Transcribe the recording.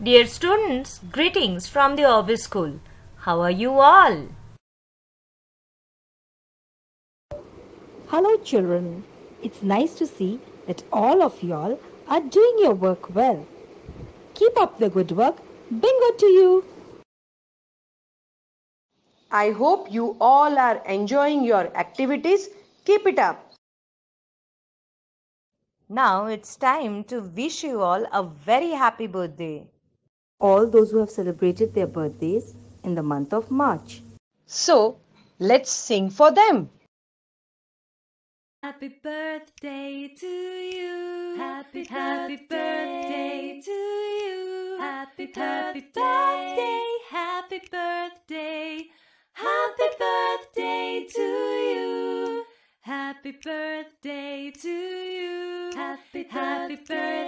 Dear students, greetings from the Orbis School. How are you all? Hello, children. It's nice to see that all of y'all are doing your work well. Keep up the good work. Bingo to you. I hope you all are enjoying your activities. Keep it up. Now it's time to wish you all a very happy birthday. All those who have celebrated their birthdays in the month of March. So, let's sing for them. Happy birthday to you. Happy happy birthday to you. Happy happy birthday. Happy birthday. Happy birthday to you. Happy birthday to you. Happy happy birthday to you.